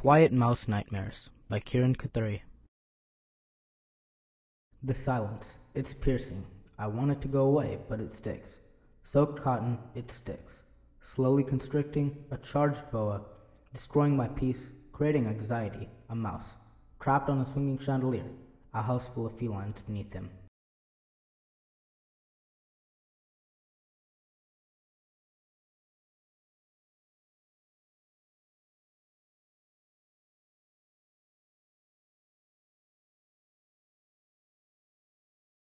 Quiet Mouse Nightmares by Kiran Kathuri. The silence, it's piercing. I want it to go away, but it sticks. Soaked cotton, it sticks. Slowly constricting, a charged boa, destroying my peace, creating anxiety, a mouse, trapped on a swinging chandelier, a house full of felines beneath him.